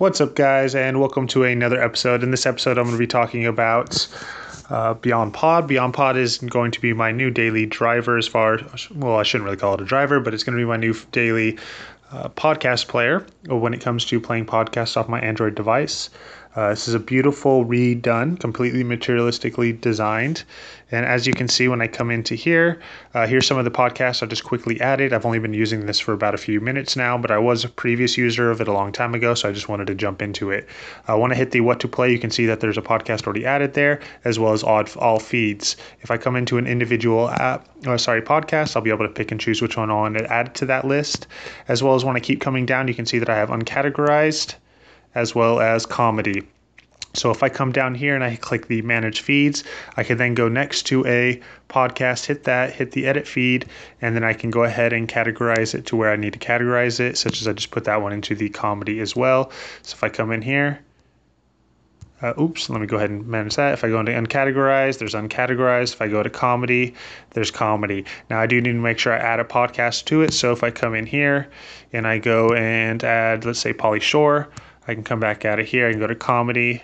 What's up, guys, and welcome to another episode. In this episode, I'm going to be talking about uh, BeyondPod. Beyond Pod is going to be my new daily driver, as far well, I shouldn't really call it a driver, but it's going to be my new daily uh, podcast player when it comes to playing podcasts off my Android device. Uh, this is a beautiful redone, completely materialistically designed. And as you can see when I come into here, uh, here's some of the podcasts I just quickly added. I've only been using this for about a few minutes now, but I was a previous user of it a long time ago, so I just wanted to jump into it. I want to hit the what to play. You can see that there's a podcast already added there, as well as all, all feeds. If I come into an individual app, or sorry, podcast, I'll be able to pick and choose which one I want to add to that list. As well as when I keep coming down, you can see that I have uncategorized as well as comedy. So if I come down here and I click the manage feeds, I can then go next to a podcast, hit that, hit the edit feed, and then I can go ahead and categorize it to where I need to categorize it, such as I just put that one into the comedy as well. So if I come in here, uh, oops, let me go ahead and manage that. If I go into uncategorized, there's uncategorized. If I go to comedy, there's comedy. Now I do need to make sure I add a podcast to it. So if I come in here and I go and add, let's say Pauly Shore, I can come back out of here. Can go to comedy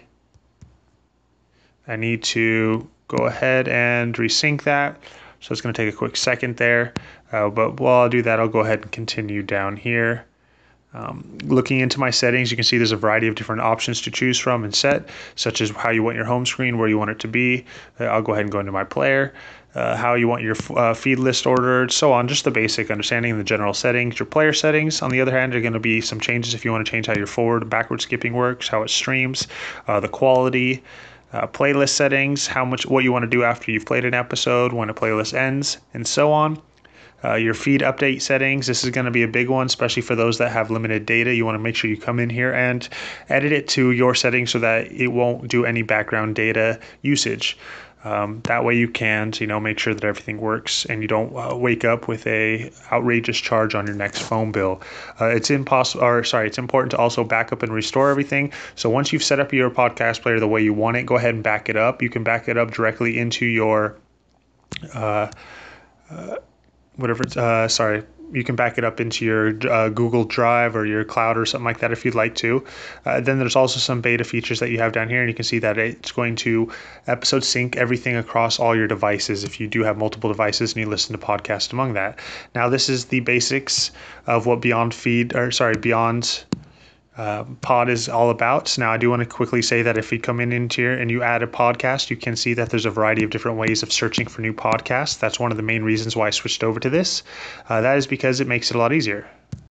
I need to go ahead and resync that. So it's going to take a quick second there. Uh, but while I do that, I'll go ahead and continue down here. Um, looking into my settings, you can see there's a variety of different options to choose from and set, such as how you want your home screen, where you want it to be. Uh, I'll go ahead and go into my player, uh, how you want your uh, feed list ordered, so on. Just the basic understanding the general settings. Your player settings, on the other hand, are going to be some changes if you want to change how your forward and backward skipping works, how it streams, uh, the quality uh, playlist settings, how much what you want to do after you've played an episode, when a playlist ends, and so on. Uh, your feed update settings. This is going to be a big one, especially for those that have limited data. You want to make sure you come in here and edit it to your settings so that it won't do any background data usage. Um, that way you can, you know, make sure that everything works and you don't uh, wake up with a outrageous charge on your next phone bill. Uh, it's impossible, or sorry, it's important to also back up and restore everything. So once you've set up your podcast player the way you want it, go ahead and back it up. You can back it up directly into your, uh, uh whatever. Uh, sorry, you can back it up into your uh, Google Drive or your cloud or something like that if you'd like to. Uh, then there's also some beta features that you have down here, and you can see that it's going to episode sync everything across all your devices if you do have multiple devices and you listen to podcasts among that. Now, this is the basics of what Beyond Feed, or sorry, Beyond uh, pod is all about. Now, I do want to quickly say that if you come in into here and you add a podcast, you can see that there's a variety of different ways of searching for new podcasts. That's one of the main reasons why I switched over to this. Uh, that is because it makes it a lot easier.